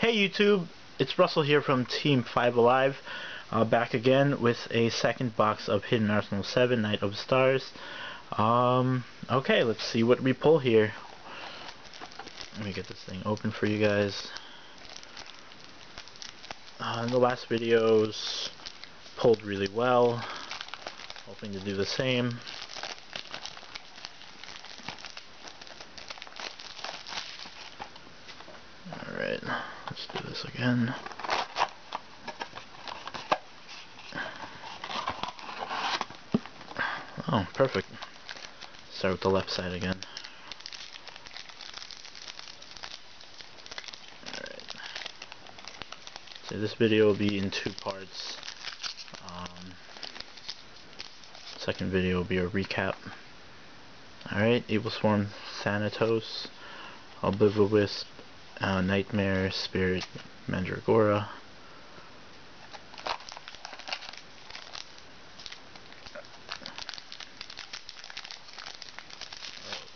Hey YouTube, it's Russell here from Team 5 Alive, uh, back again with a second box of Hidden Arsenal 7, Knight of Stars. Um, okay, let's see what we pull here. Let me get this thing open for you guys. Uh, the last videos, pulled really well, hoping to do the same. Alright, let's do this again. Oh, perfect. Start with the left side again. Alright. So this video will be in two parts. Um, second video will be a recap. Alright, Evilswarm Thanatos, Obliviwisp, uh, Nightmare, Spirit, Mandragora.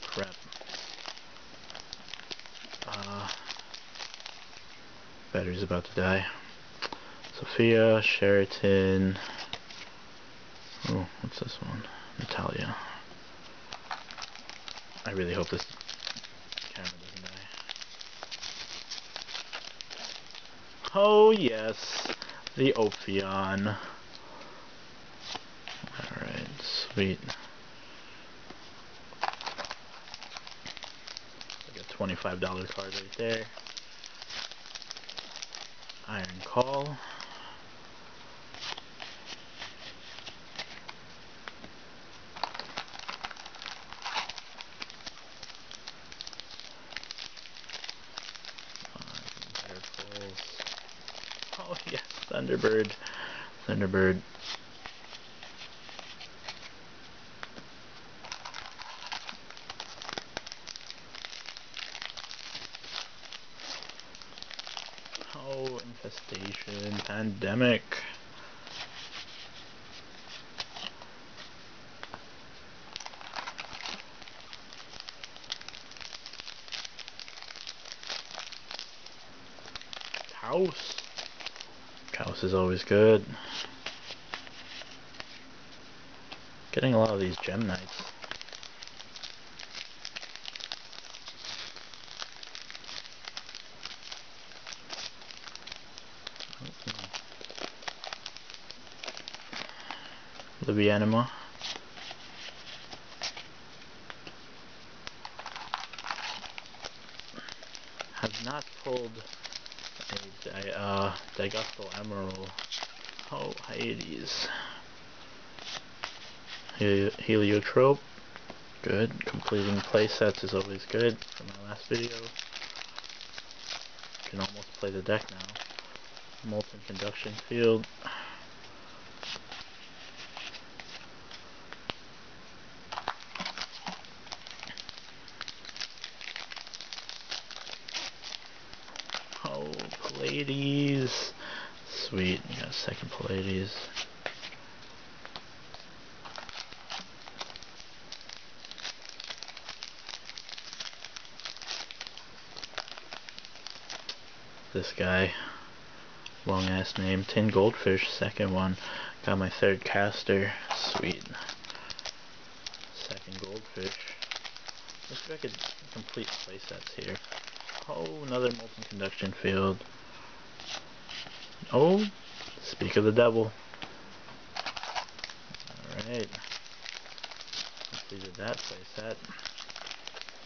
Crap. Uh, battery's about to die. Sophia, Sheratan. Oh, what's this one? Natalia. I really hope this Oh yes, the Ophion. Alright, sweet. Like a $25 card right there. Iron Call. Oh yes, Thunderbird. Thunderbird. Oh, infestation, pandemic. House. House is always good. Getting a lot of these gem knights. Libby Anima. Have not pulled di uh, Emeral. Oh, Hyades. Hel Heliotrope. Good. Completing playsets is always good from my last video. Can almost play the deck now. Molten Conduction Field. Oh, Pleiades. Got second Pleiades. This guy. Long ass name. Tin Goldfish, second one. Got my third caster. Sweet. Second Goldfish. Let's see if I could complete playsets here. Oh, another molten conduction field. Oh, speak of the devil. Alright. Completed that place playset.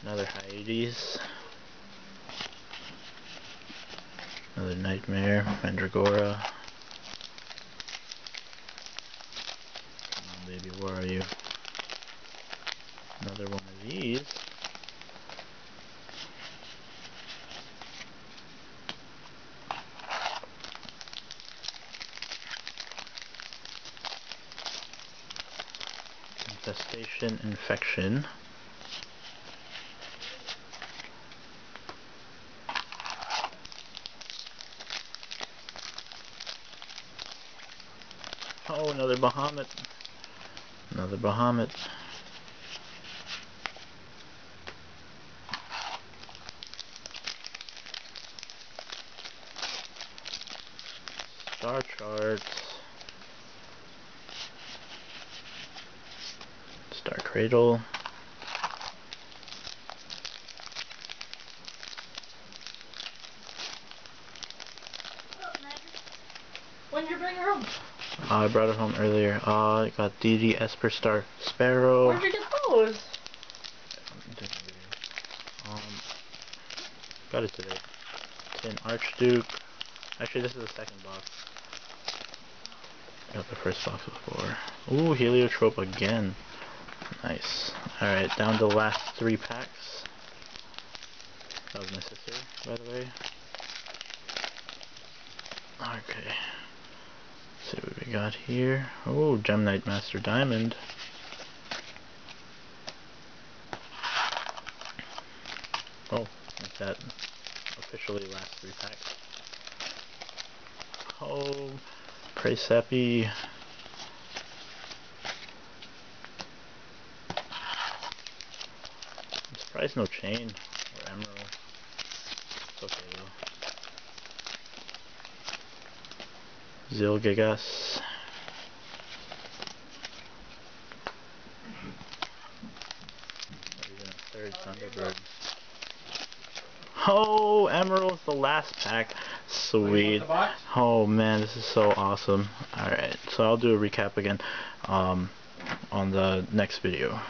Another Hyades. Another Nightmare, Mandragora. Come on, baby, where are you? Another one of these. Infestation, infection. Oh, another Bahamut. Another Bahamut. Star Chart. Star Cradle. When did you bring her home? Uh, I brought it home earlier. Uh, I got DD Esper Star Sparrow. Where'd you get those? Um, got it today. Tin Archduke. Actually, this is the second box. Got the first box before. Ooh, Heliotrope again. Nice. Alright, down to the last three packs. That was my sister, by the way. Okay. Let's see what we got here. Oh, Gem Knight Master Diamond. Oh, like that. Officially last three packs. Oh, Praesepe. I'm no chain or Emeral. It's okay though. Zilgigas. Even a third Thunderbird. Oh, Emeral's the last pack. Sweet. Oh man, this is so awesome. Alright, so I'll do a recap again um, on the next video.